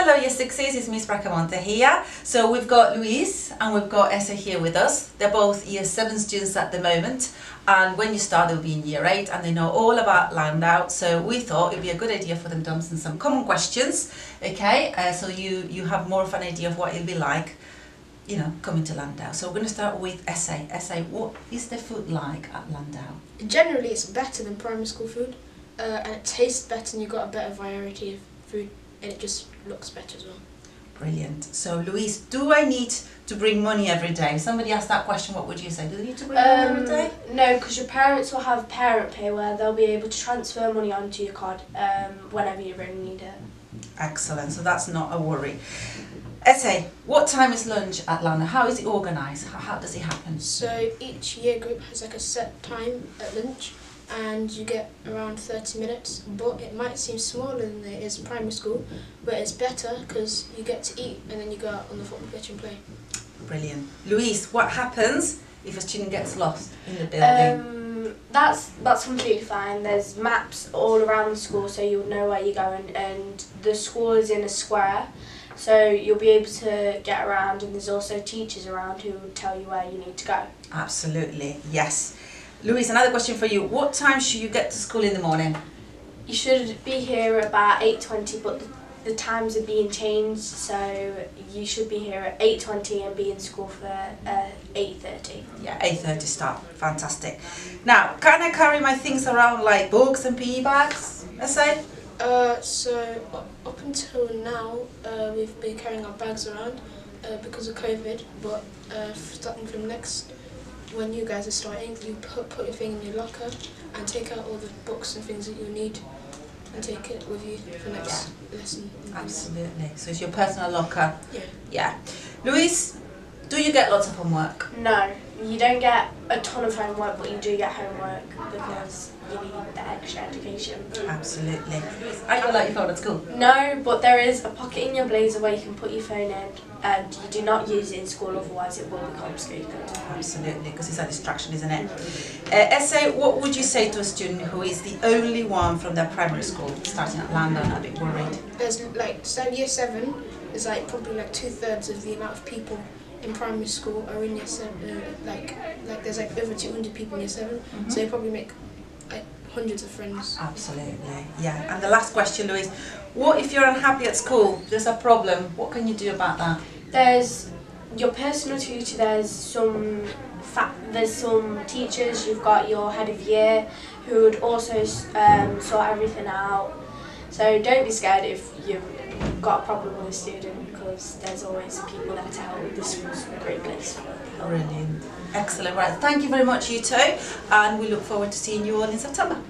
Hello, Year Sixes, it's Miss Bracamonte here. So we've got Louise and we've got Essa here with us. They're both Year 7 students at the moment and when you start they'll be in Year 8 and they know all about Landau. So we thought it'd be a good idea for them to answer some common questions, okay? Uh, so you, you have more of an idea of what it'll be like, you know, coming to Landau. So we're going to start with Essa. Essa, what is the food like at Landau? Generally, it's better than primary school food, uh, and it tastes better, and you've got a better variety of food, and it just looks better as well. Brilliant. So, Louise, do I need to bring money every day? If Somebody asked that question. What would you say? Do they need to bring money every day? Um, no, because your parents will have parent pay where they'll be able to transfer money onto your card um, whenever you really need it. Excellent. So that's not a worry. Essa. What time is lunch at Landau? How is it organised? How, how does it happen? So each year group has like a set time at lunch, and you get around 30 minutes. But it might seem smaller than it is in primary school, but it's better because you get to eat and then you go out on the football pitch and play. Brilliant. Louise, what happens if a student gets lost in the building? Um, that's that's completely fine. There's maps all around the school, so you'll know where you're going. And the school is in a square, so you'll be able to get around. And there's also teachers around who will tell you where you need to go. Absolutely. Yes. Louise, another question for you. What time should you get to school in the morning? You should be here about eight twenty, but the, the times are being changed, so you should be here at eight twenty and be in school for uh, eight thirty. Yeah, 8.30 start. Fantastic. Now, can I carry my things around like books and PE bags? Essa? Uh, so up, up until now, uh, we've been carrying our bags around uh, because of COVID. But uh, starting from next, when you guys are starting, you put put your thing in your locker and take out all the books and things that you need, and take it with you for next lesson. Absolutely. So it's your personal locker. Yeah. Yeah. Louise, do you get lots of homework? No, you don't get a ton of homework, but you do get homework because you need the extra education. Absolutely. Are you like your phone at school? No, but there is a pocket in your blazer where you can put your phone in, and you do not use it in school, otherwise it will be confiscated. Absolutely, because it's a distraction, isn't it? Uh, Essa, what would you say to a student who is the only one from their primary school starting at Landau a bit worried? There's like so year seven is like probably like two thirds of the amount of people in primary school are in year seven. Uh, like like there's like over 200 people in year 7 so you probably make like hundreds of friends. Absolutely, yeah. And the last question, Louise, what if you're unhappy at school? There's a problem. What can you do about that? There's your personal tutor. There's some fa- there's some teachers. You've got your head of year who would also um, sort everything out. So don't be scared if you've got a problem with a student because there's always people there to help. The school's a great place for. Brilliant. Excellent. Right. Thank you very much, you two. And we look forward to seeing you all in September.